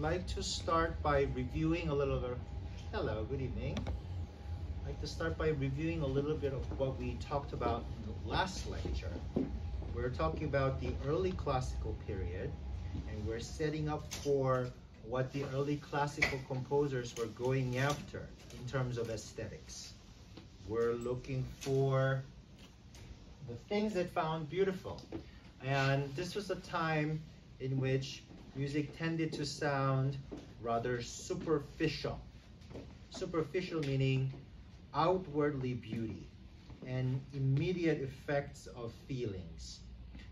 like to start by reviewing a little bit. Hello, good evening. I'd like to start by reviewing a little bit of what we talked about in the last lecture. We're talking about the early classical period, and we're setting up for what the early classical composers were going after in terms of aesthetics. We're looking for the things that found beautiful. And this was a time in which music tended to sound rather superficial. Superficial meaning outwardly beauty and immediate effects of feelings.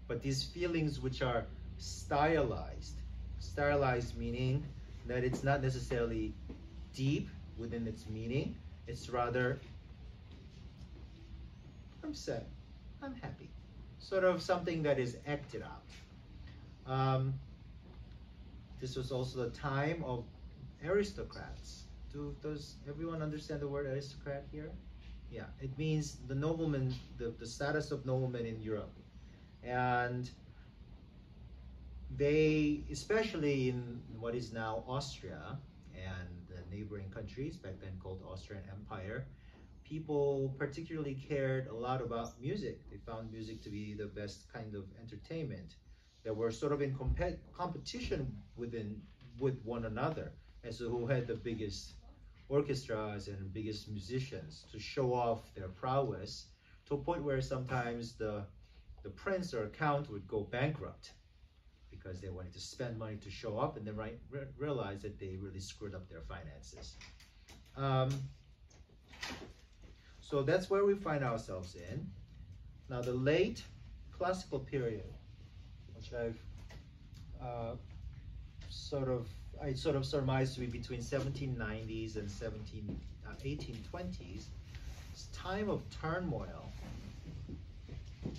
But these feelings which are stylized, stylized meaning that it's not necessarily deep within its meaning, it's rather, I'm sad, I'm happy. Sort of something that is acted out. Um, this was also the time of aristocrats. Do, does everyone understand the word aristocrat here? Yeah, it means the nobleman, the, the status of noblemen in Europe. And they, especially in what is now Austria and the neighboring countries, back then called Austrian Empire, people particularly cared a lot about music. They found music to be the best kind of entertainment that were sort of in comp- competition within with one another as to who had the biggest orchestras and biggest musicians to show off their prowess to a point where sometimes the the prince or count would go bankrupt because they wanted to spend money to show up and then right, re- realize that they really screwed up their finances. Um, so that's where we find ourselves in. Now the late classical period which I've uh, sort of I sort of surmised to be between 1790s and 17 uh, 1820s. It's time of turmoil.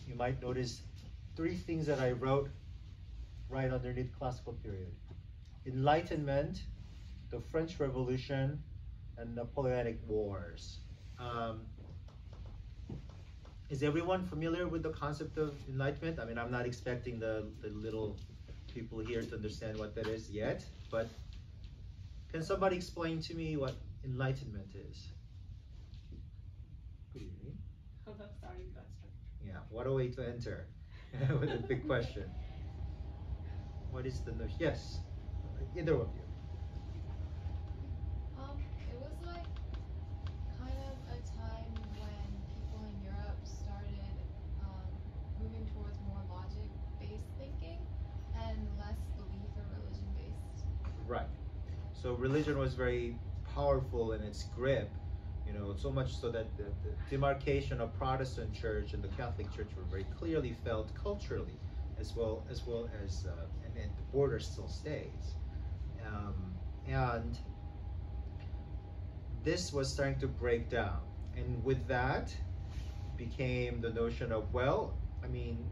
You might notice three things that I wrote right underneath classical period: Enlightenment, the French Revolution, and Napoleonic Wars. Um, is everyone familiar with the concept of enlightenment? I mean, I'm not expecting the, the little people here to understand what that is yet, but can somebody explain to me what enlightenment is? Good evening. Oh, sorry, Yeah, what a way to enter with a big question. What is the notion? Yes, either of you. So religion was very powerful in its grip, you know, so much so that the, the demarcation of Protestant church and the Catholic church were very clearly felt culturally, as well as well as, uh, and, and the border still stays. Um, and this was starting to break down, and with that became the notion of well, I mean,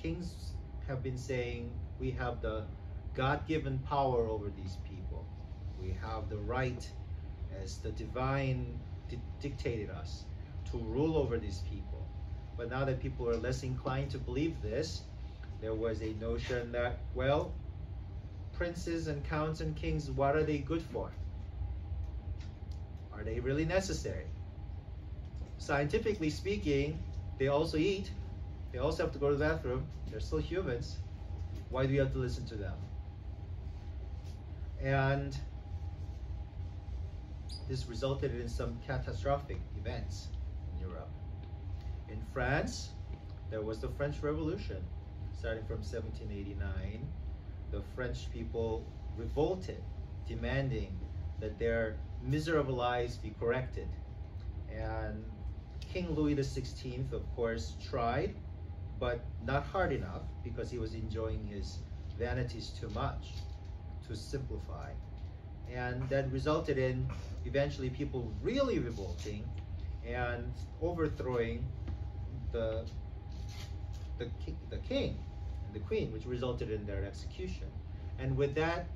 kings have been saying we have the God-given power over these people. We have the right, as the divine di- dictated us, to rule over these people. But now that people are less inclined to believe this, there was a notion that, well, princes and counts and kings, what are they good for? Are they really necessary? Scientifically speaking, they also eat. They also have to go to the bathroom. They're still humans. Why do you have to listen to them? And this resulted in some catastrophic events in Europe. In France, there was the French Revolution, starting from 1789. The French people revolted, demanding that their miserable lives be corrected. And King Louis XVI, of course, tried, but not hard enough because he was enjoying his vanities too much to simplify. And that resulted in eventually people really revolting and overthrowing the, the, the king and the queen, which resulted in their execution. And with that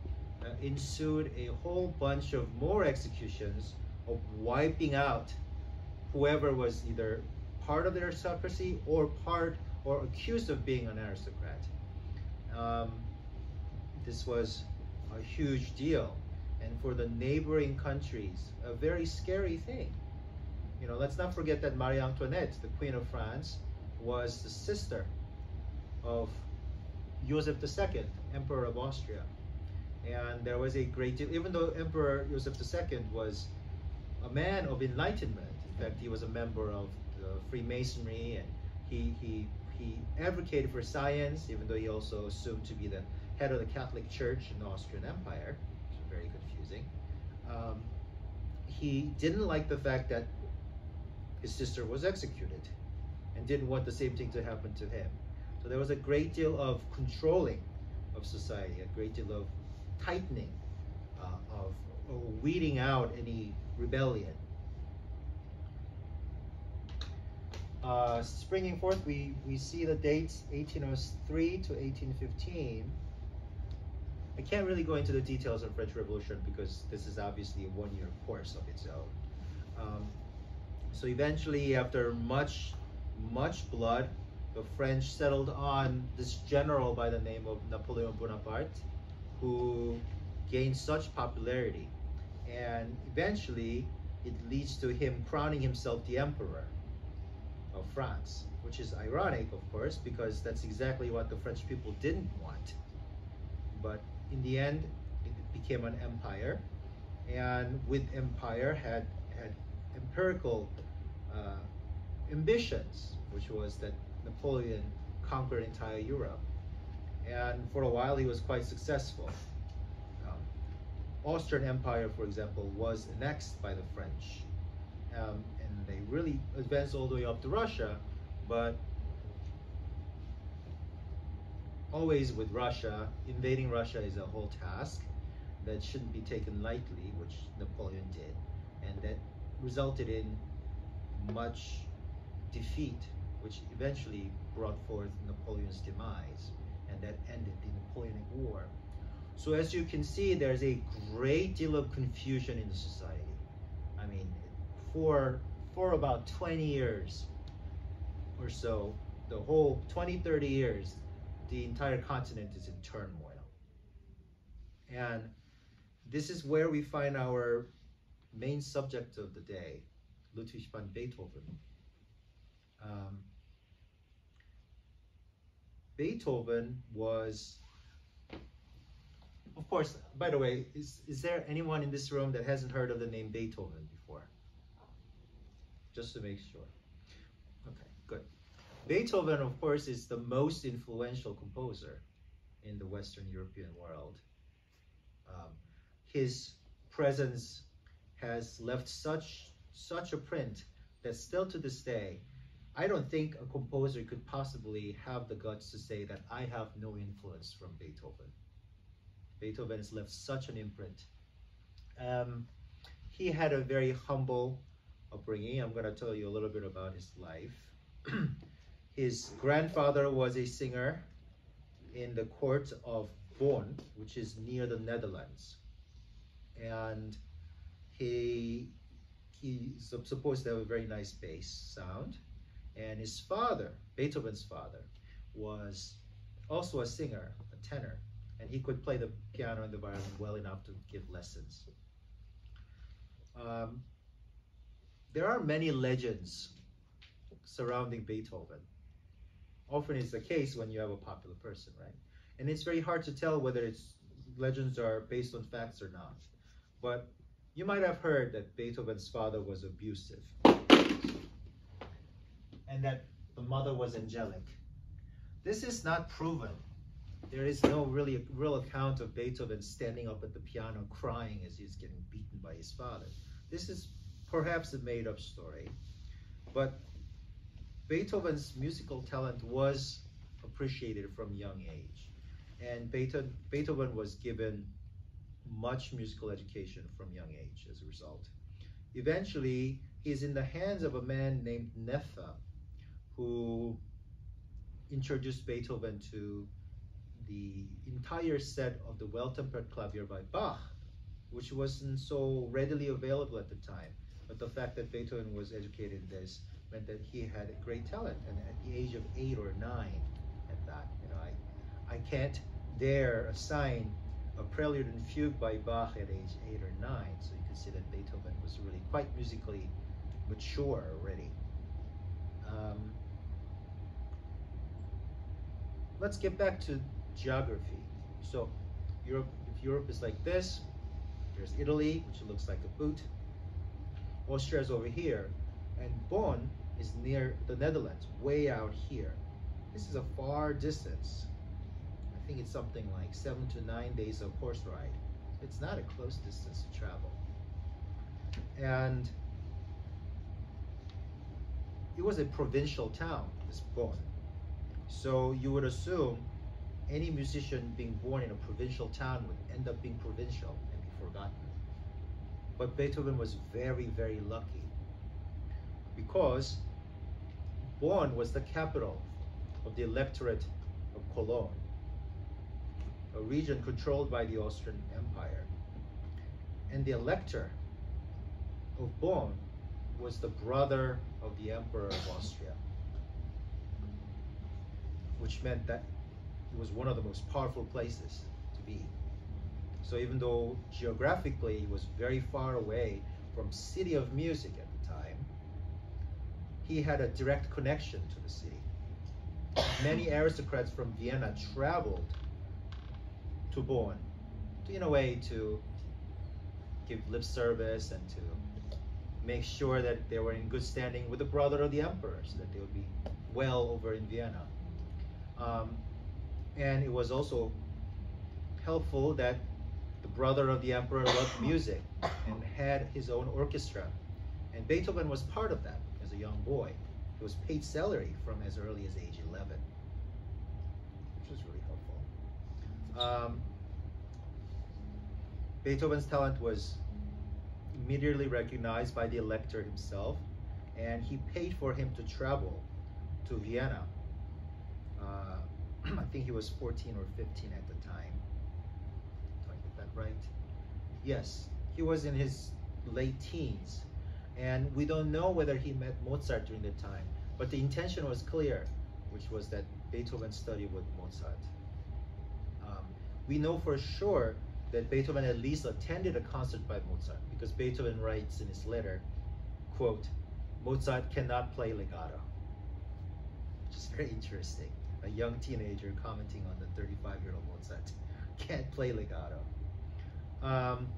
uh, ensued a whole bunch of more executions of wiping out whoever was either part of the aristocracy or part or accused of being an aristocrat. Um, this was a huge deal. And for the neighboring countries, a very scary thing. You know, let's not forget that Marie Antoinette, the Queen of France, was the sister of Joseph II, Emperor of Austria. And there was a great deal, even though Emperor Joseph II was a man of enlightenment, in fact, he was a member of the Freemasonry and he, he, he advocated for science, even though he also assumed to be the head of the Catholic Church in the Austrian Empire, confusing. Um, he didn't like the fact that his sister was executed and didn't want the same thing to happen to him. So there was a great deal of controlling of society, a great deal of tightening uh, of weeding out any rebellion. Uh, springing forth, we, we see the dates 1803 to 1815. I can't really go into the details of French Revolution because this is obviously a one-year course of its own. Um, so eventually, after much, much blood, the French settled on this general by the name of Napoleon Bonaparte, who gained such popularity. And eventually, it leads to him crowning himself the emperor of France, which is ironic, of course, because that's exactly what the French people didn't want. But in the end, it became an empire, and with empire had had empirical uh, ambitions, which was that Napoleon conquered entire Europe, and for a while he was quite successful. Um, Austrian Empire, for example, was annexed by the French, um, and they really advanced all the way up to Russia, but always with Russia, invading Russia is a whole task that shouldn't be taken lightly, which Napoleon did, and that resulted in much defeat, which eventually brought forth Napoleon's demise, and that ended the Napoleonic War. So as you can see, there's a great deal of confusion in the society. I mean, for, for about 20 years or so, the whole 20, 30 years, the entire continent is in turmoil. And this is where we find our main subject of the day, Ludwig van Beethoven. Um, Beethoven was, of course, by the way, is, is there anyone in this room that hasn't heard of the name Beethoven before? Just to make sure. Okay, good. Beethoven, of course, is the most influential composer in the Western European world. Um, his presence has left such such a print that still to this day I don't think a composer could possibly have the guts to say that I have no influence from Beethoven. Beethoven has left such an imprint. Um, he had a very humble upbringing. I'm going to tell you a little bit about his life. his grandfather was a singer in the court of Bonn, which is near the Netherlands. And he he's supposed to have a very nice bass sound. And his father, Beethoven's father, was also a singer, a tenor, and he could play the piano and the violin well enough to give lessons. Um, there are many legends surrounding Beethoven. Often it's the case when you have a popular person, right? And it's very hard to tell whether it's legends are based on facts or not. But you might have heard that Beethoven's father was abusive and that the mother was angelic. This is not proven. There is no really real account of Beethoven standing up at the piano crying as he's getting beaten by his father. This is perhaps a made up story. But Beethoven's musical talent was appreciated from young age. And Beethoven, was given much musical education from young age as a result. Eventually, he's in the hands of a man named Neefe, who introduced Beethoven to the entire set of the Well-Tempered Clavier by Bach, which wasn't so readily available at the time. But the fact that Beethoven was educated in this meant that he had a great talent. And at the age of eight or nine, at that, you know, I, I can't dare assign a prelude and fugue by Bach at age eight or nine. So you can see that Beethoven was really quite musically mature already. Um, let's get back to geography. So Europe, if Europe is like this, there's Italy, which looks like a boot. Austria is over here, and Bonn is near the Netherlands, way out here. This is a far distance. I think it's something like seven to nine days of horse ride. It's not a close distance to travel. And it was a provincial town, this Bonn. So you would assume any musician being born in a provincial town would end up being provincial and be forgotten. But Beethoven was very, very lucky because Bonn was the capital of the electorate of Cologne, a region controlled by the Austrian Empire. And the elector of Bonn was the brother of the Emperor of Austria, which meant that it was one of the most powerful places to be. So even though geographically it was very far away from city of music he had a direct connection to the city. Many aristocrats from Vienna traveled to Bonn, to, in a way to give lip service and to make sure that they were in good standing with the brother of the emperor, so that they would be well over in Vienna. Um, and it was also helpful that the brother of the emperor loved music and had his own orchestra. And Beethoven was part of that young boy. He was paid salary from as early as age 11, which was really helpful. Um, Beethoven's talent was immediately recognized by the elector himself, and he paid for him to travel to Vienna. Uh, I think he was 14 or 15 at the time. Do I get that right? Yes, he was in his late teens. And we don't know whether he met Mozart during the time, but the intention was clear, which was that Beethoven studied with Mozart. Um, we know for sure that Beethoven at least attended a concert by Mozart because Beethoven writes in his letter, quote, Mozart cannot play legato, which is very interesting a young teenager commenting on the 35 year old Mozart can't play legato. Um,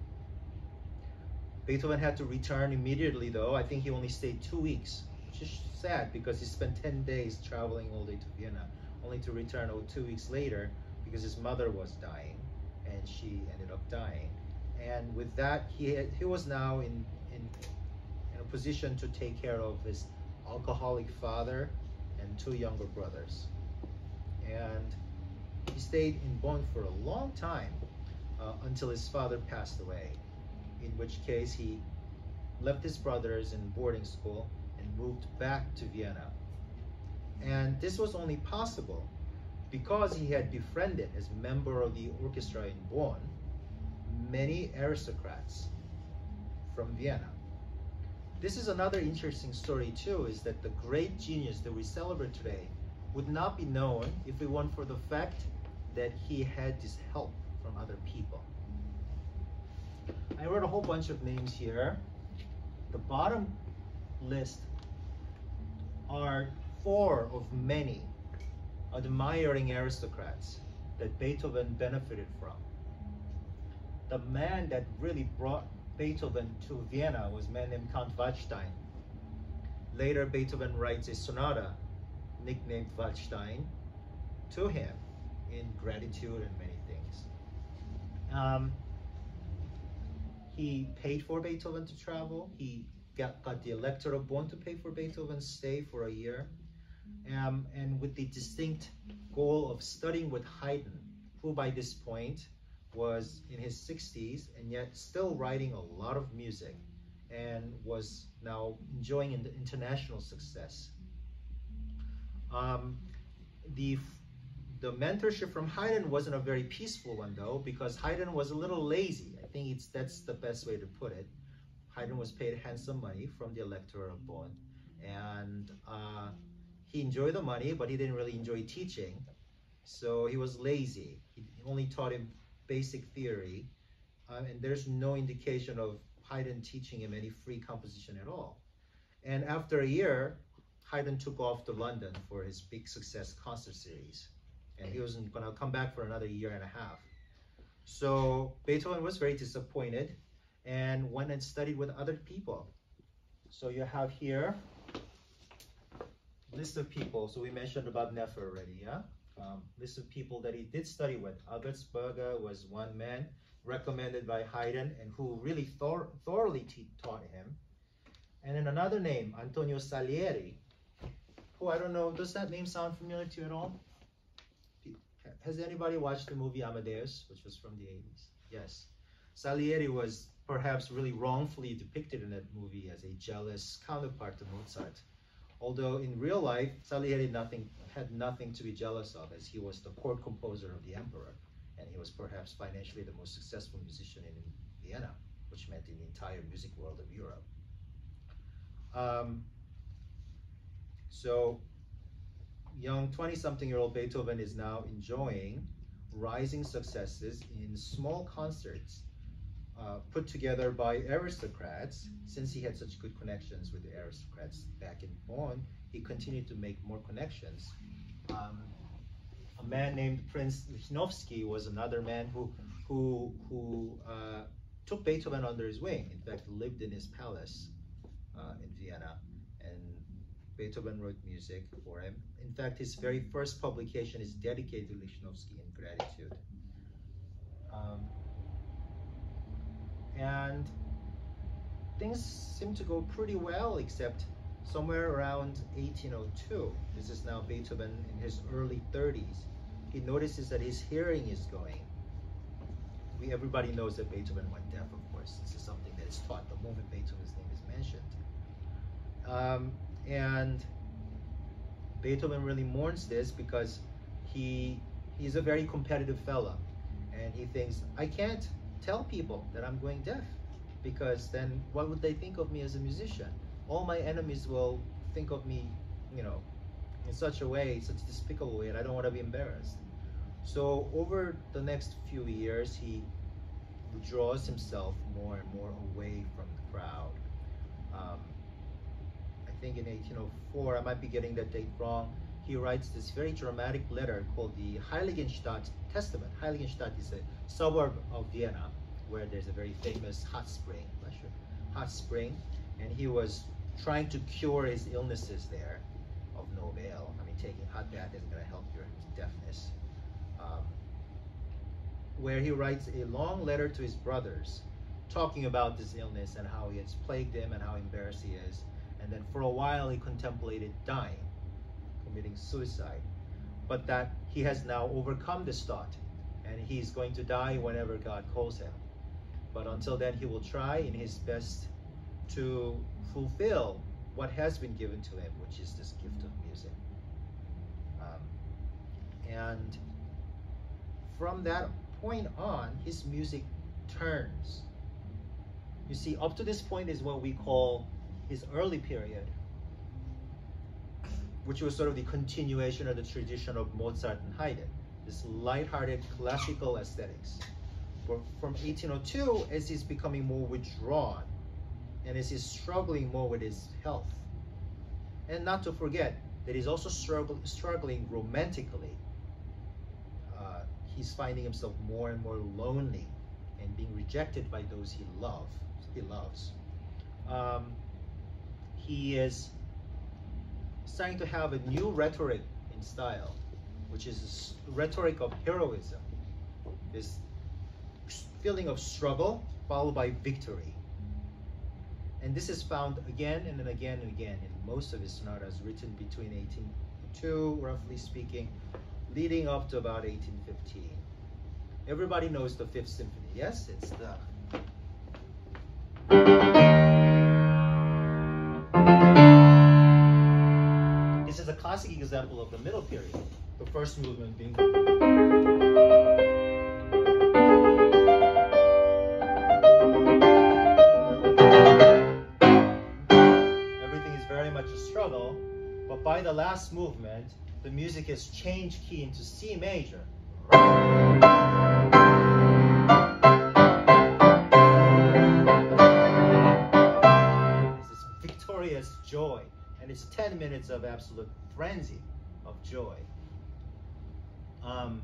Beethoven had to return immediately though. I think he only stayed two weeks, which is sad because he spent 10 days traveling all day to Vienna, only to return oh, two weeks later because his mother was dying and she ended up dying. And with that, he, had, he was now in, in, in a position to take care of his alcoholic father and two younger brothers and he stayed in Bonn for a long time uh, until his father passed away, in which case he left his brothers in boarding school and moved back to Vienna. And this was only possible because he had befriended, as member of the orchestra in Bonn, many aristocrats from Vienna. This is another interesting story too, is that the great genius that we celebrate today would not be known if it weren't for the fact that he had this help from other people. I wrote a whole bunch of names here. The bottom list are four of many admiring aristocrats that Beethoven benefited from. The man that really brought Beethoven to Vienna was a man named Count Waldstein. Later, Beethoven writes a sonata nicknamed Waldstein to him in gratitude and many things. Um, he paid for Beethoven to travel. He got, got the Elector of Bonn to pay for Beethoven's stay for a year. Um, and with the distinct goal of studying with Haydn, who by this point was in his 60s and yet still writing a lot of music and was now enjoying international success. Um, the the mentorship from Haydn wasn't a very peaceful one though, because Haydn was a little lazy. I think it's that's the best way to put it. Haydn was paid handsome money from the Elector of Bonn, and uh, he enjoyed the money, but he didn't really enjoy teaching, so he was lazy. He only taught him basic theory, um, and there's no indication of Haydn teaching him any free composition at all. And after a year, Haydn took off to London for his big success concert series, and he wasn't going to come back for another year and a half. So Beethoven was very disappointed and went and studied with other people. So you have here list of people. So we mentioned about Neffer already, yeah? Um, list of people that he did study with. August was one man recommended by Haydn and who really thor thoroughly taught him. And then another name, Antonio Salieri, who I don't know, does that name sound familiar to you at all? Has anybody watched the movie Amadeus, which was from the 80s? Yes. Salieri was perhaps really wrongfully depicted in that movie as a jealous counterpart to Mozart. Although in real life, Salieri nothing, had nothing to be jealous of as he was the court composer of the emperor and he was perhaps financially the most successful musician in Vienna, which meant in the entire music world of Europe. Um, so young 20-something-year-old Beethoven is now enjoying rising successes in small concerts uh, put together by aristocrats. Since he had such good connections with the aristocrats back in Bonn, he continued to make more connections. Um, a man named Prince Lichnowsky was another man who who who uh, took Beethoven under his wing. In fact, lived in his palace uh, in Vienna, Beethoven wrote music for him. In fact, his very first publication is dedicated to Lichnowsky in gratitude. Um, and things seem to go pretty well, except somewhere around 1802. This is now Beethoven in his early 30s he notices that his hearing is going. We, everybody knows that Beethoven went deaf, of course. This is something that is taught the moment Beethoven's name is mentioned. Um, and Beethoven really mourns this because he he's a very competitive fella And he thinks, I can't tell people that I'm going deaf because then what would they think of me as a musician? All my enemies will think of me, you know, in such a way, such a despicable way, and I don't want to be embarrassed. So over the next few years, he withdraws himself more and more away from the crowd. Um, think in 1804, I might be getting that date wrong, he writes this very dramatic letter called the Heiligenstadt Testament. Heiligenstadt is a suburb of Vienna where there's a very famous hot spring, hot spring, and he was trying to cure his illnesses there of no avail. I mean, taking hot bath isn't going to help your deafness. Um, where he writes a long letter to his brothers talking about this illness and how it's plagued him and how embarrassed he is. And then for a while he contemplated dying, committing suicide. But that he has now overcome this thought and he's going to die whenever God calls him. But until then, he will try in his best to fulfill what has been given to him, which is this gift of music. Um, and from that point on, his music turns. You see, up to this point is what we call his early period, which was sort of the continuation of the tradition of Mozart and Haydn, this light-hearted classical aesthetics. But from 1802, as he's becoming more withdrawn, and as he's struggling more with his health. And not to forget that he's also struggle, struggling romantically. Uh, he's finding himself more and more lonely and being rejected by those he love, he loves. Um, he is starting to have a new rhetoric in style, which is rhetoric of heroism. This feeling of struggle followed by victory. And this is found again and again and again in most of his sonatas written between 1802, roughly speaking, leading up to about 1815. Everybody knows the Fifth Symphony. Yes, it's the This is a classic example of the middle period, the first movement being Everything is very much a struggle, but by the last movement, the music has changed key into C major. Moments of absolute frenzy of joy. Um,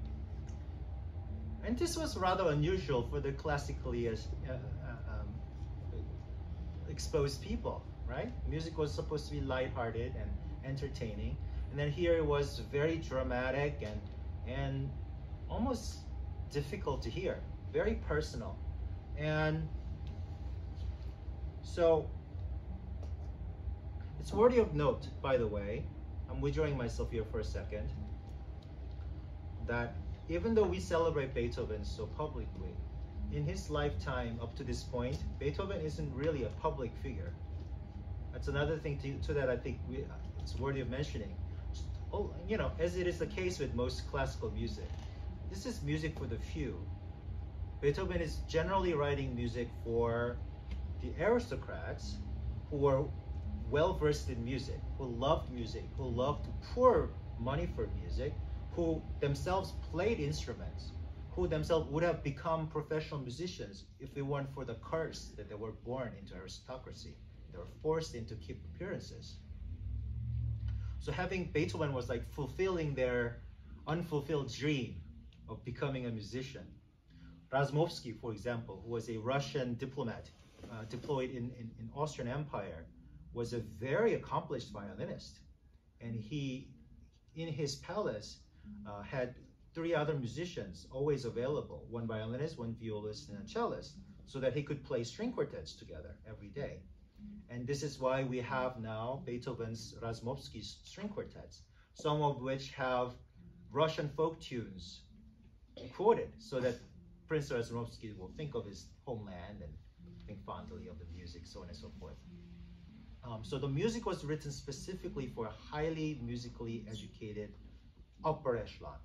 and this was rather unusual for the classically uh, uh, um, exposed people, right? Music was supposed to be lighthearted and entertaining, and then here it was very dramatic and and almost difficult to hear, very personal, and so it's worthy of note, by the way. I'm withdrawing myself here for a second. That even though we celebrate Beethoven so publicly, in his lifetime up to this point, Beethoven isn't really a public figure. That's another thing to, to that I think we, it's worthy of mentioning. Oh, you know, as it is the case with most classical music, this is music for the few. Beethoven is generally writing music for the aristocrats who were well versed in music, who loved music, who loved to pour money for music, who themselves played instruments, who themselves would have become professional musicians if it weren't for the curse that they were born into aristocracy. They were forced into keep appearances. So having Beethoven was like fulfilling their unfulfilled dream of becoming a musician. Razumovsky, for example, who was a Russian diplomat uh, deployed in, in, in Austrian Empire, was a very accomplished violinist. And he, in his palace, uh, had three other musicians always available, one violinist, one violist, and a cellist, so that he could play string quartets together every day. And this is why we have now Beethoven's Razumovsky's string quartets, some of which have Russian folk tunes quoted, so that Prince Razumovsky will think of his homeland and think fondly of the music, so on and so forth. Um, so the music was written specifically for a highly musically educated upper echelon.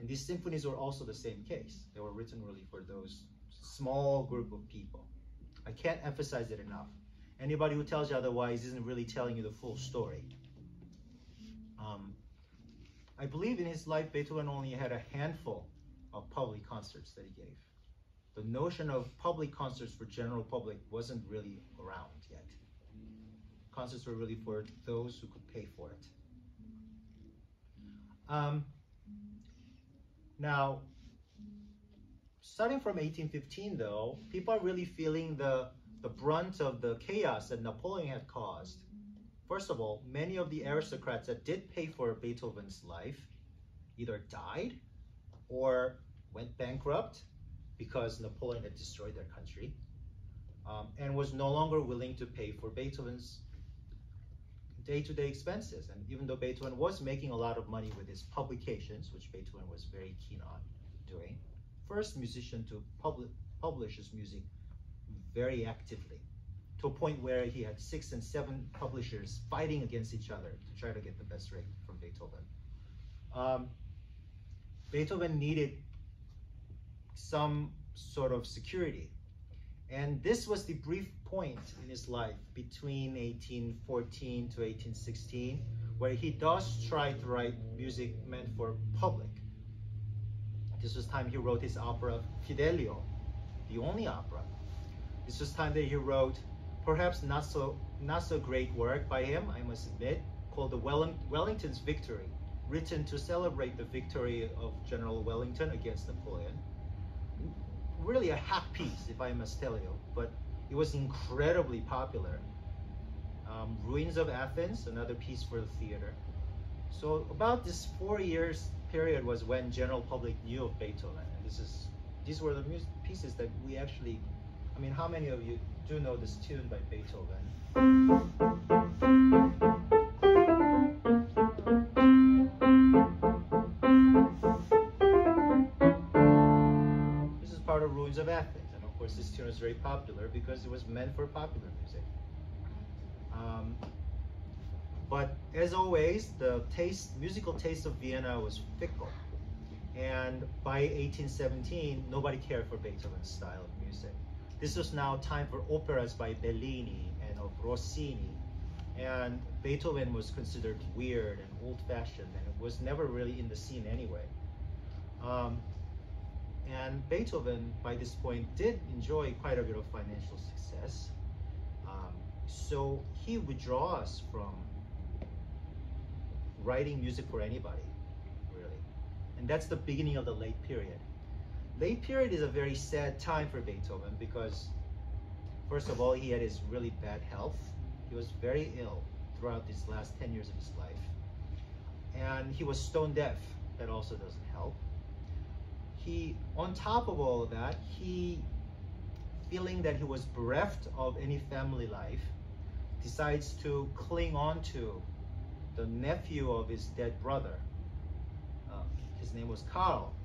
And these symphonies were also the same case. They were written really for those small group of people. I can't emphasize it enough. Anybody who tells you otherwise isn't really telling you the full story. Um, I believe in his life, Beethoven only had a handful of public concerts that he gave. The notion of public concerts for general public wasn't really around. Concerts were really for those who could pay for it. Um, now, starting from 1815, though, people are really feeling the, the brunt of the chaos that Napoleon had caused. First of all, many of the aristocrats that did pay for Beethoven's life either died or went bankrupt because Napoleon had destroyed their country um, and was no longer willing to pay for Beethoven's day-to-day expenses. And even though Beethoven was making a lot of money with his publications, which Beethoven was very keen on doing, first musician to publi publish his music very actively, to a point where he had six and seven publishers fighting against each other to try to get the best rate from Beethoven. Um, Beethoven needed some sort of security. And this was the brief point in his life between 1814 to 1816 where he does try to write music meant for public. This was time he wrote his opera Fidelio, the only opera. This was time that he wrote perhaps not so not so great work by him, I must admit, called the Wellington's Victory, written to celebrate the victory of General Wellington against Napoleon. Really a hack piece, if I must tell you, but it was incredibly popular. Um, Ruins of Athens, another piece for the theater. So about this four years period was when general public knew of Beethoven. And this is these were the pieces that we actually, I mean, how many of you do know this tune by Beethoven? Course, this tune was very popular because it was meant for popular music. Um, but as always, the taste, musical taste of Vienna was fickle. And by 1817, nobody cared for Beethoven's style of music. This was now time for operas by Bellini and of Rossini. And Beethoven was considered weird and old-fashioned, and it was never really in the scene anyway. Um, and Beethoven, by this point, did enjoy quite a bit of financial success. Um, so he withdraws from writing music for anybody, really. And that's the beginning of the late period. Late period is a very sad time for Beethoven because, first of all, he had his really bad health. He was very ill throughout these last 10 years of his life. And he was stone deaf. That also doesn't help. He, on top of all of that, he, feeling that he was bereft of any family life, decides to cling on to the nephew of his dead brother. Uh, his name was Karl.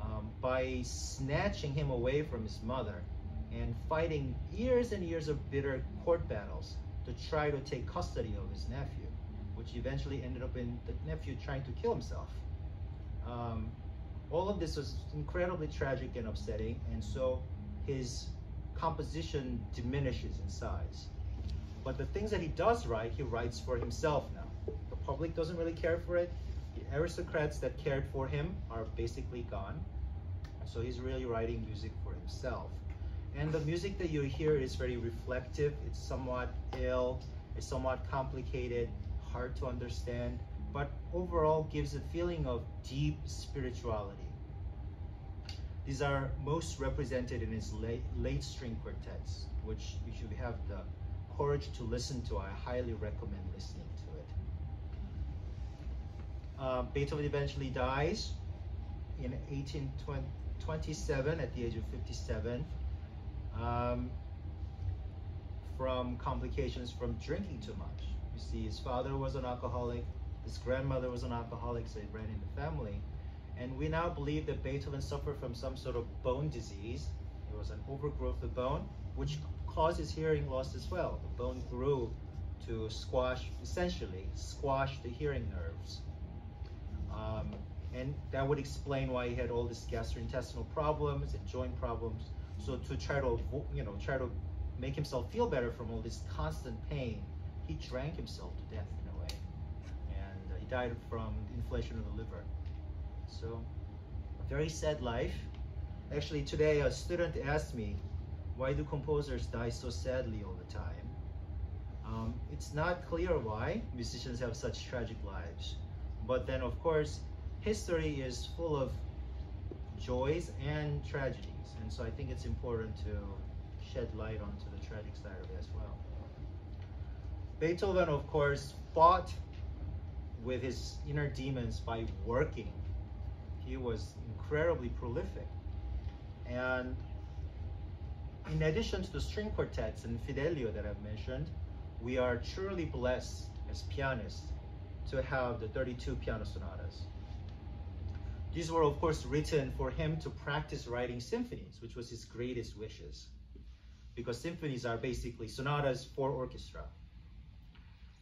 Um, by snatching him away from his mother and fighting years and years of bitter court battles to try to take custody of his nephew, which eventually ended up in the nephew trying to kill himself. Um, all of this was incredibly tragic and upsetting, and so his composition diminishes in size. But the things that he does write, he writes for himself now. The public doesn't really care for it. The aristocrats that cared for him are basically gone. So he's really writing music for himself. And the music that you hear is very reflective. It's somewhat ill, it's somewhat complicated, hard to understand, but overall gives a feeling of deep spirituality. These are most represented in his late, late string quartets, which if you have the courage to listen to, I highly recommend listening to it. Uh, Beethoven eventually dies in 1827 at the age of 57 um, from complications from drinking too much. You see, his father was an alcoholic, his grandmother was an alcoholic, so it ran in the family. And we now believe that Beethoven suffered from some sort of bone disease. It was an overgrowth of bone, which causes hearing loss as well. The bone grew to squash, essentially, squash the hearing nerves. Um, and that would explain why he had all these gastrointestinal problems and joint problems. So to try to, you know, try to make himself feel better from all this constant pain, he drank himself to death in a way. And uh, he died from inflammation of the liver. So, very sad life. Actually, today a student asked me, why do composers die so sadly all the time? Um, it's not clear why musicians have such tragic lives. But then, of course, history is full of joys and tragedies. And so I think it's important to shed light onto the tragic side of it as well. Beethoven, of course, fought with his inner demons by working he was incredibly prolific. And in addition to the string quartets and Fidelio that I've mentioned, we are truly blessed as pianists to have the 32 piano sonatas. These were of course written for him to practice writing symphonies, which was his greatest wishes. Because symphonies are basically sonatas for orchestra.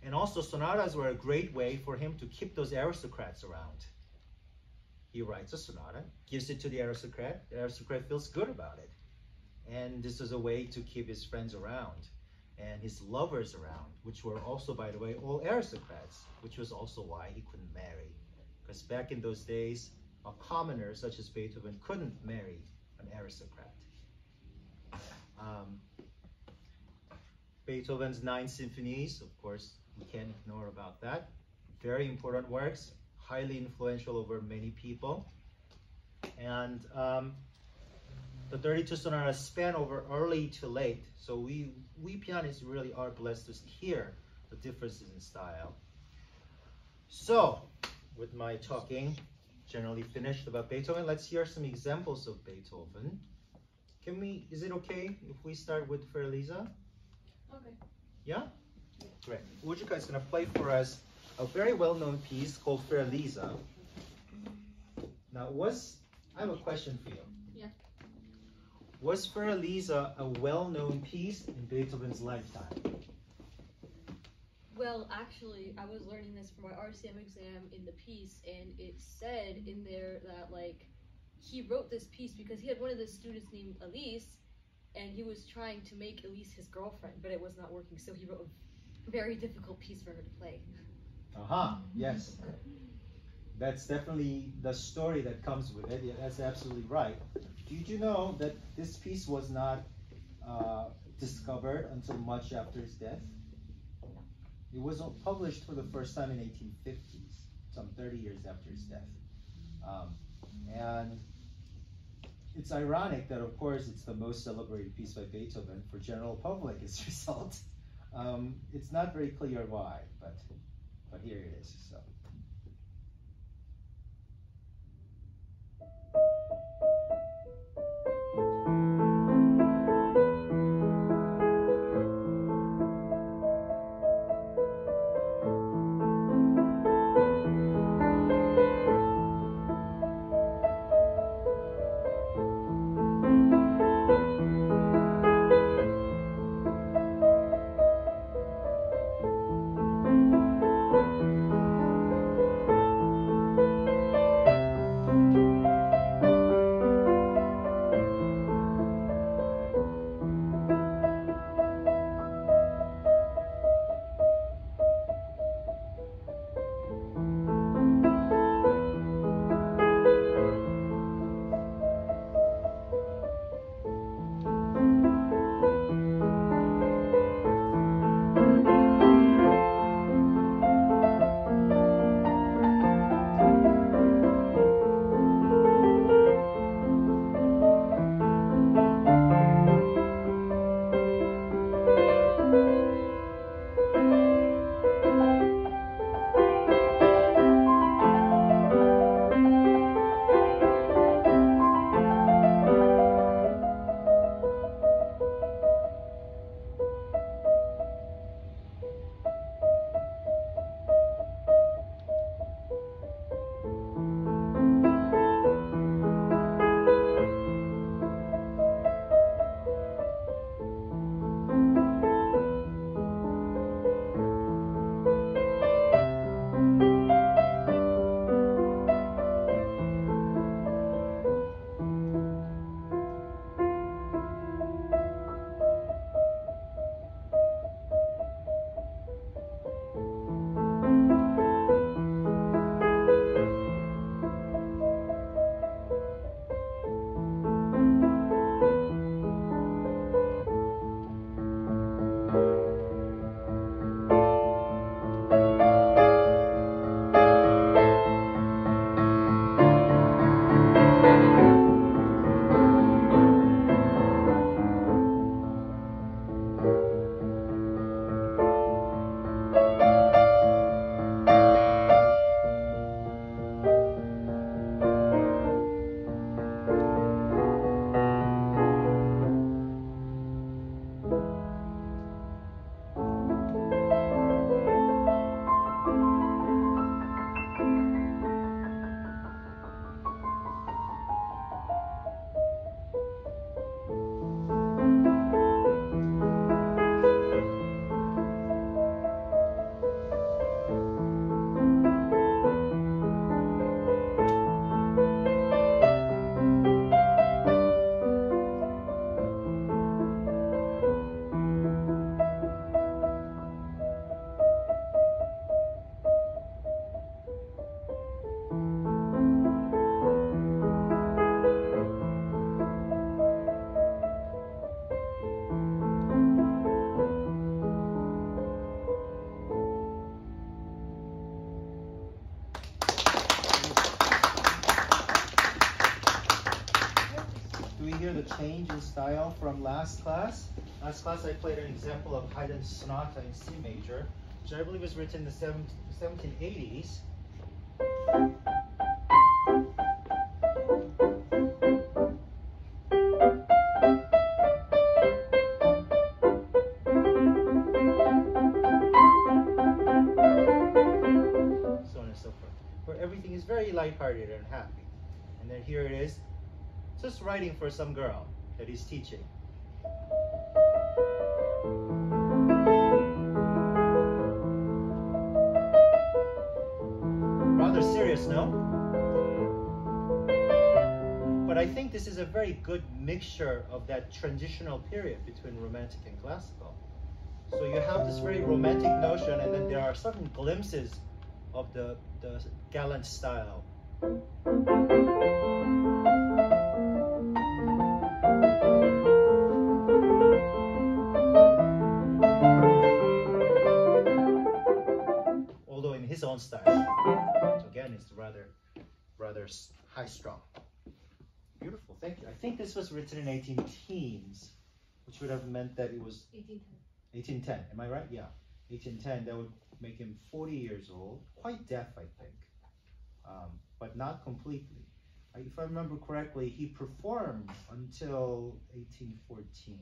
And also sonatas were a great way for him to keep those aristocrats around he writes a sonata, gives it to the aristocrat. The aristocrat feels good about it. And this is a way to keep his friends around and his lovers around, which were also, by the way, all aristocrats, which was also why he couldn't marry. Because back in those days, a commoner such as Beethoven couldn't marry an aristocrat. Um, Beethoven's nine symphonies, of course, we can't ignore about that. Very important works, highly influential over many people. And um, the 32 sonatas span over early to late. So we, we pianists really are blessed to hear the differences in style. So, with my talking generally finished about Beethoven, let's hear some examples of Beethoven. Can we, is it okay if we start with Für Elisa? Okay. Yeah? Great. Ujika is going to play for us a very well-known piece called Für Elisa. Now, was I have a question for you. Yeah. Was Für Elisa a well-known piece in Beethoven's lifetime? Well, actually, I was learning this for my RCM exam in the piece, and it said in there that like he wrote this piece because he had one of the students named Elise, and he was trying to make Elise his girlfriend, but it was not working. So he wrote a very difficult piece for her to play. Aha, yes. That's definitely the story that comes with it. Yeah, that's absolutely right. Did you know that this piece was not uh, discovered until much after his death? It was published for the first time in 1850s. some 30 years after his death. Um, and it's ironic that, of course, it's the most celebrated piece by Beethoven for general public as a result. Um, it's not very clear why, but but here it is. So. Last class. Last class I played an example of Haydn's Sonata in C major, which I believe was written in the 1780s. So on and so forth. Where everything is very lighthearted and happy. And then here it is, just writing for some girl that he's teaching. Rather serious, no? But I think this is a very good mixture of that transitional period between romantic and classical. So you have this very romantic notion, and then there are certain glimpses of the, the gallant style. S- high strung. Beautiful, thank you. I think this was written in 18 teens, which would have meant that it was 1810. 1810. Am I right? Yeah, 1810. That would make him 40 years old, quite deaf, I think, um, but not completely. I- If I remember correctly, he performed until 1814.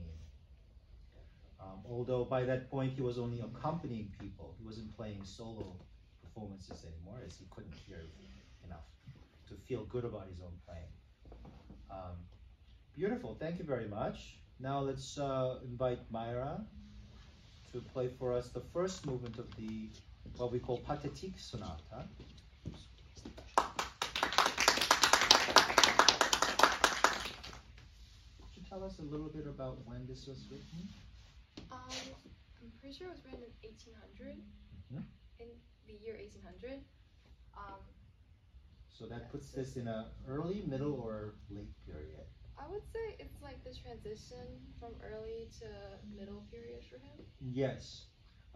Um, although by that point he was only accompanying people, he wasn't playing solo performances anymore, as he couldn't hear enough to feel good about his own playing. Um, beautiful, thank you very much. Now let's uh, invite Myra to play for us the first movement of the what we call Pathetique Sonata. Could you tell us a little bit about when this was written? Um, I'm pretty sure it was written in 1800. Mhm. In the year 1800. Um, So that puts this in a early, middle, or late period. I would say it's like the transition from early to middle period for him. Yes.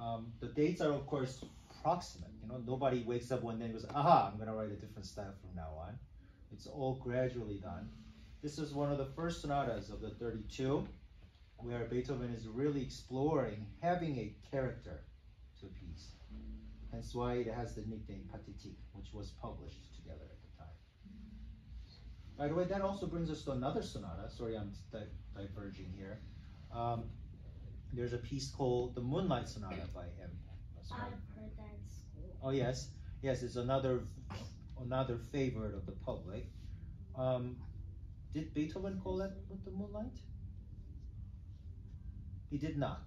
Um, the dates are, of course, proximate. You know, nobody wakes up one day and goes, aha, I'm going to write a different style from now on. It's all gradually done. This is one of the first sonatas of the 32 where Beethoven is really exploring having a character to a piece. Hence why it has the nickname Pathétique, which was published together at the time. By the way, that also brings us to another sonata. Sorry, I'm di- diverging here. Um, there's a piece called the Moonlight Sonata by him. I've heard that in school. Oh yes, yes, it's another another favorite of the public. Um, did Beethoven call it with the moonlight? He did not.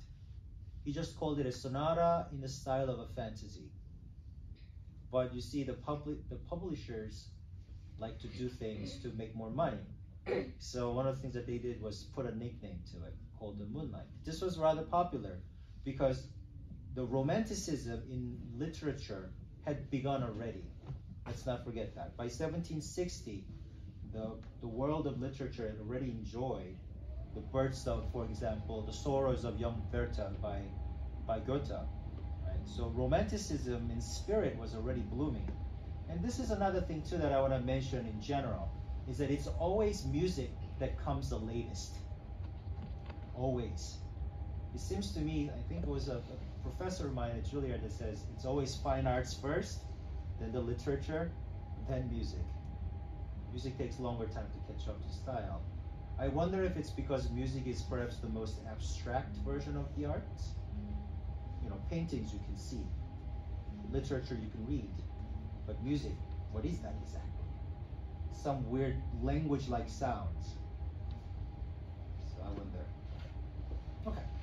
He just called it a sonata in the style of a fantasy. But you see, the public, the publishers like to do things to make more money. So one of the things that they did was put a nickname to it called the Moonlight. This was rather popular because the romanticism in literature had begun already. Let's not forget that. By 1760, the, the world of literature had already enjoyed the births of, for example, The Sorrows of Young Werther by, by Goethe. So romanticism in spirit was already blooming. And this is another thing too that I want to mention in general, is that it's always music that comes the latest. Always. It seems to me, I think it was a, a professor of mine at Juilliard that says it's always fine arts first, then the literature, then music. Music takes longer time to catch up to style. I wonder if it's because music is perhaps the most abstract version of the arts. Paintings you can see, literature you can read, but music, what is that exactly? Some weird language like sounds. So I wonder. Okay.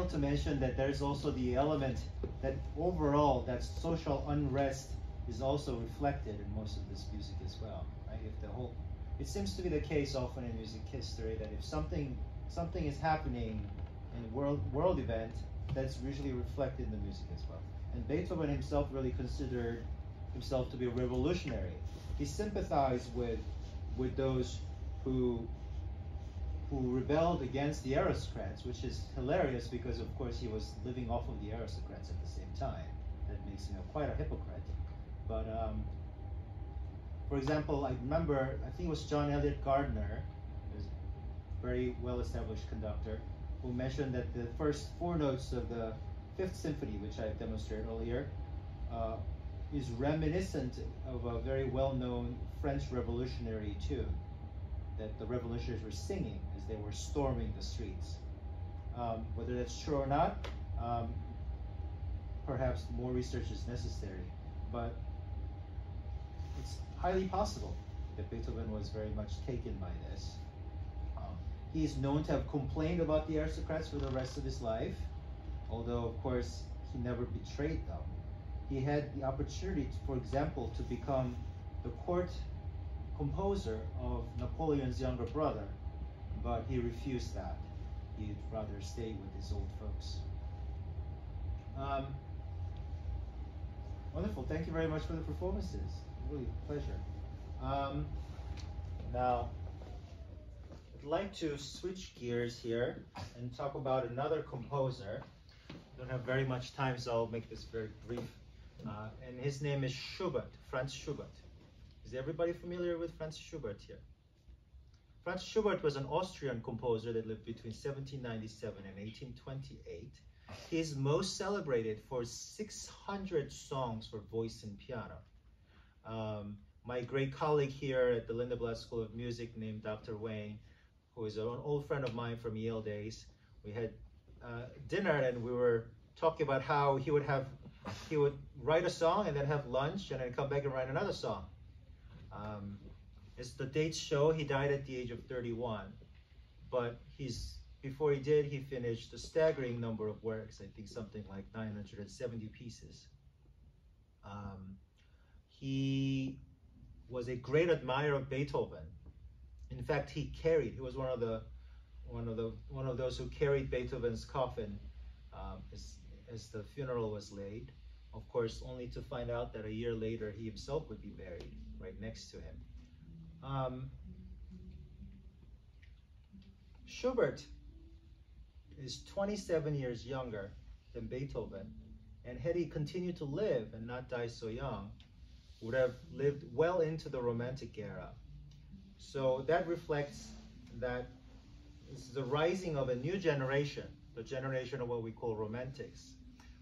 Fail to mention that there's also the element that overall that social unrest is also reflected in most of this music as well. Right? If the whole, it seems to be the case often in music history that if something something is happening in world world event, that's usually reflected in the music as well. And Beethoven himself really considered himself to be a revolutionary. He sympathized with with those who who rebelled against the aristocrats, which is hilarious because, of course, he was living off of the aristocrats at the same time. That makes him quite a hypocrite. But, um, for example, I remember, I think it was John Eliot Gardiner, a very well established conductor, who mentioned that the first four notes of the Fifth Symphony, which I demonstrated earlier, uh, is reminiscent of a very well known French revolutionary tune that the revolutionaries were singing as they were storming the streets. Um, whether that's true or not, um, perhaps more research is necessary, but it's highly possible that Beethoven was very much taken by this. Um, he is known to have complained about the aristocrats for the rest of his life, although, of course, he never betrayed them. He had the opportunity, to, for example, to become the court composer of Napoleon's younger brother, but he refused that. He'd rather stay with his old folks. Um, wonderful. Thank you very much for the performances. Really a pleasure. Um, now, I'd like to switch gears here and talk about another composer. I don't have very much time, so I'll make this very brief. Uh, and his name is Schubert, Franz Schubert. Is everybody familiar with Franz Schubert here? Franz Schubert was an Austrian composer that lived between 1797 and 1828. He is most celebrated for 600 songs for voice and piano. Um, my great colleague here at the Lindeblad School of Music named Dr. Wayne, who is an old friend of mine from Yale days, we had uh, dinner and we were talking about how he would have, he would write a song and then have lunch and then come back and write another song. Um, as the dates show, he died at the age of 31, but he's before he did, he finished a staggering number of works. I think something like 970 pieces. Um, he was a great admirer of Beethoven. In fact, he carried. He was one of the one of the one of those who carried Beethoven's coffin um, as, as the funeral was laid. Of course, only to find out that a year later he himself would be buried right next to him. Um, Schubert is 27 years younger than Beethoven, and had he continued to live and not die so young, would have lived well into the Romantic era. So that reflects that this is the rising of a new generation, the generation of what we call Romantics.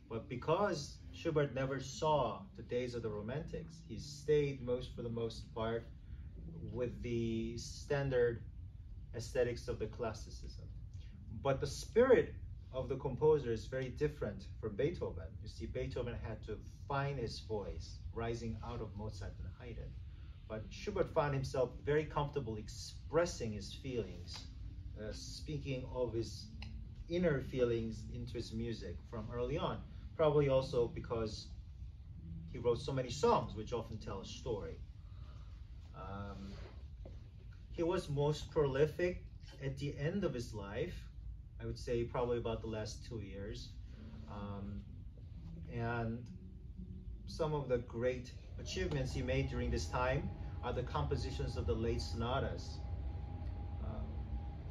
But because Schubert never saw the days of the Romantics. He stayed most, for the most part, with the standard aesthetics of the classicism. But the spirit of the composer is very different from Beethoven. You see, Beethoven had to find his voice, rising out of Mozart and Haydn. But Schubert found himself very comfortable expressing his feelings, uh, speaking of his inner feelings into his music from early on probably also because he wrote so many songs, which often tell a story. Um, he was most prolific at the end of his life, I would say probably about the last two years. Um, and some of the great achievements he made during this time are the compositions of the late sonatas, uh,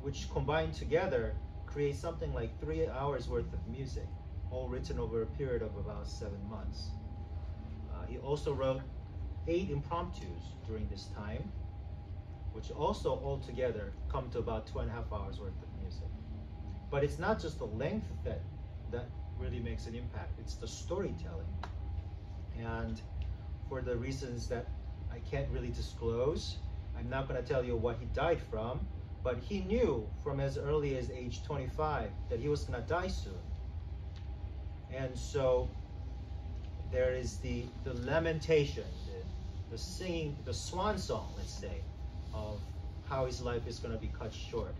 which combined together create something like three hours worth of music all written over a period of about seven months. Uh, he also wrote eight impromptus during this time, which also altogether come to about two and a half hours worth of music. But it's not just the length that that really makes an impact, it's the storytelling. And for the reasons that I can't really disclose, I'm not going to tell you what he died from, but he knew from as early as age 25 that he was going to die soon. And so there is the, the lamentation, the, the singing, the swan song, let's say, of how his life is going to be cut short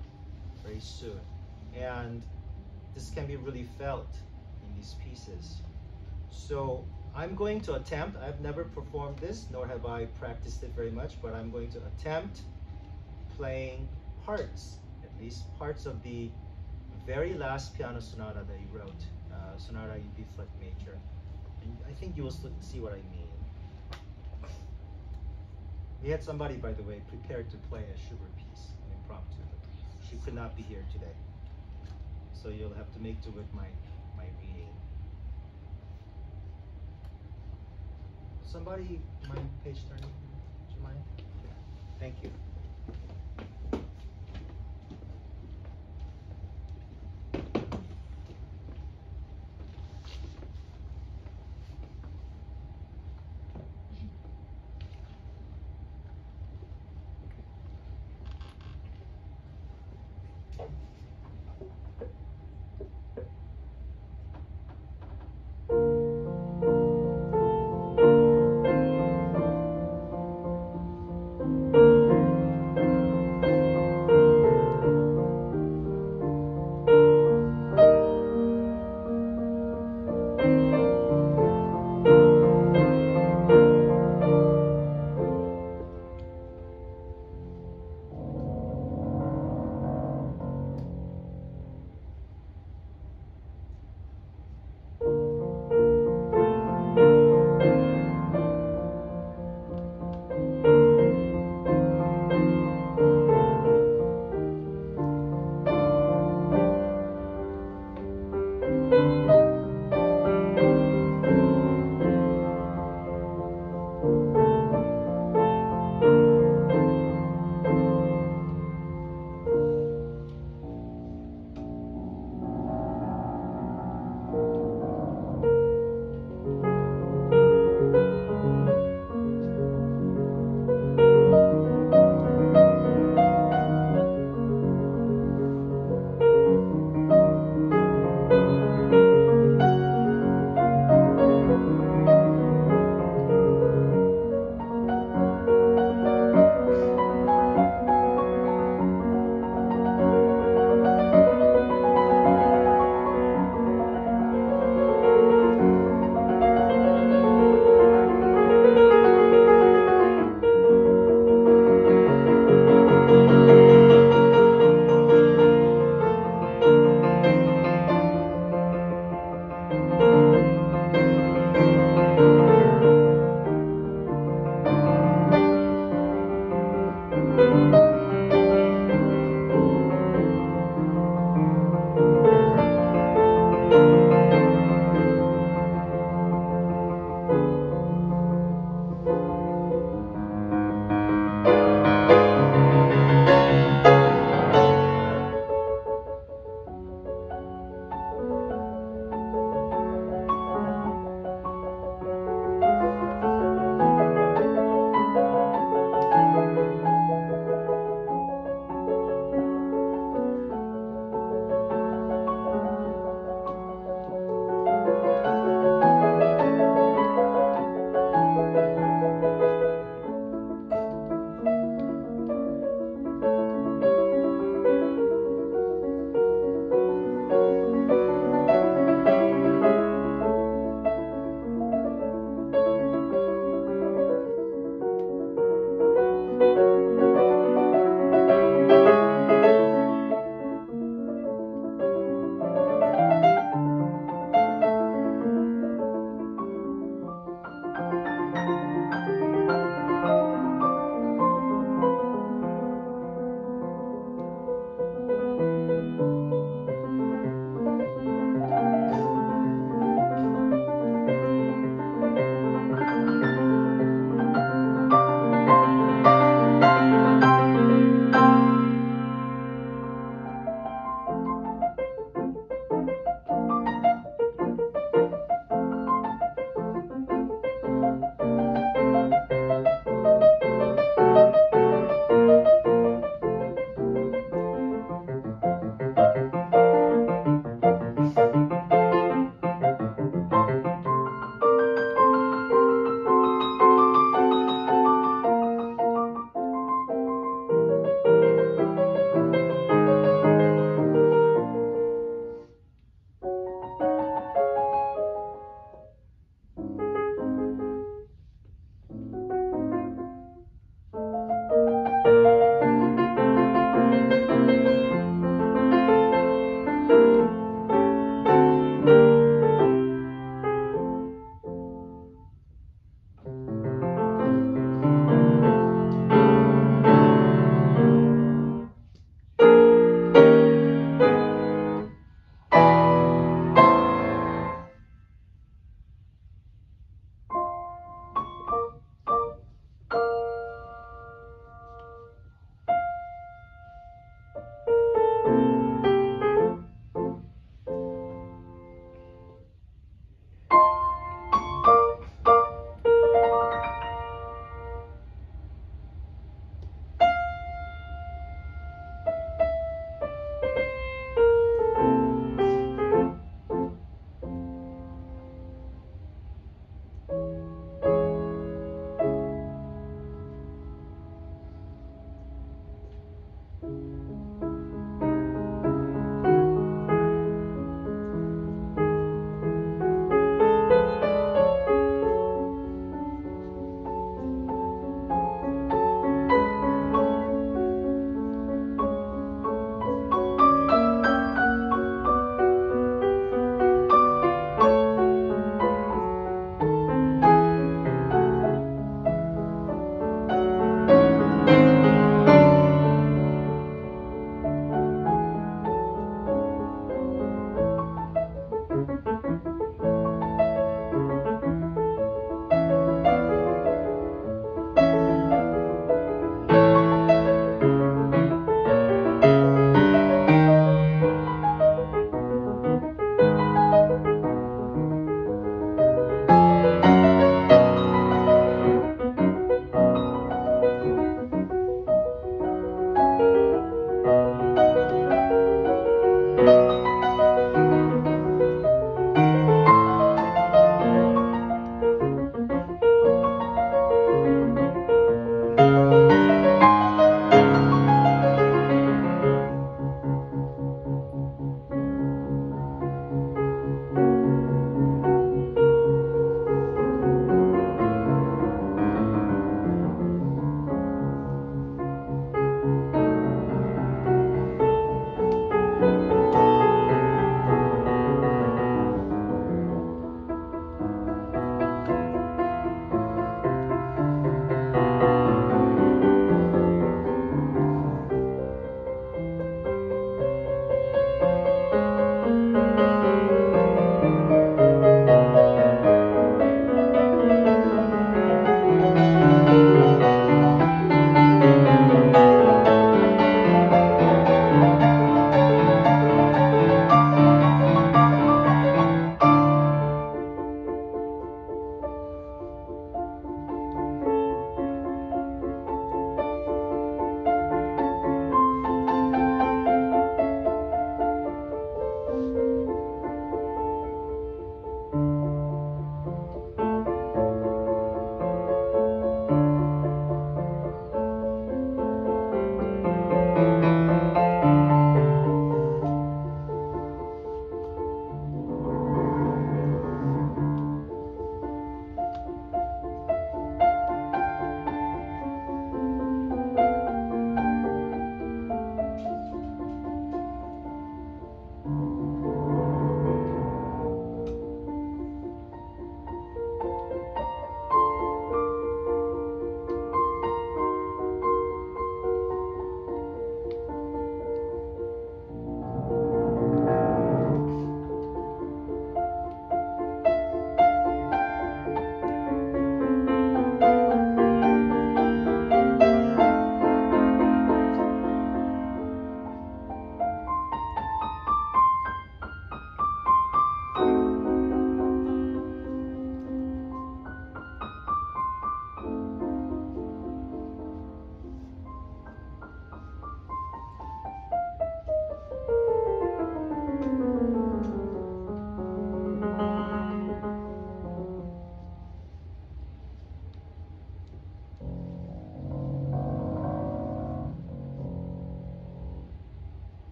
very soon. And this can be really felt in these pieces. So I'm going to attempt, I've never performed this, nor have I practiced it very much, but I'm going to attempt playing parts, at least parts of the very last piano sonata that he wrote, uh, Sonata B flat major. And I think you will see what I mean. We had somebody, by the way, prepared to play a Schubert piece, an impromptu. She could not be here today. So you'll have to make do with my, my reading. Somebody mind page turning? Do you mind? Thank you.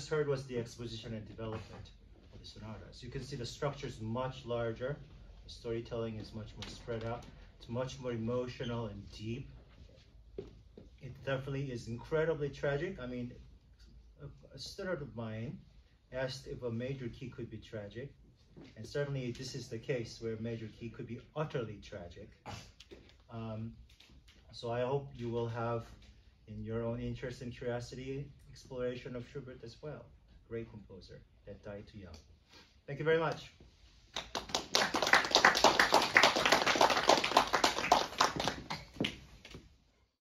Just heard was the exposition and development of the sonata. So you can see the structure is much larger. The storytelling is much more spread out. It's much more emotional and deep. It definitely is incredibly tragic. I mean, a, a student of mine asked if a major key could be tragic, and certainly this is the case where a major key could be utterly tragic. Um, so I hope you will have, in your own interest and curiosity, exploration of Schubert as well. Great composer that died too young. Thank you very much.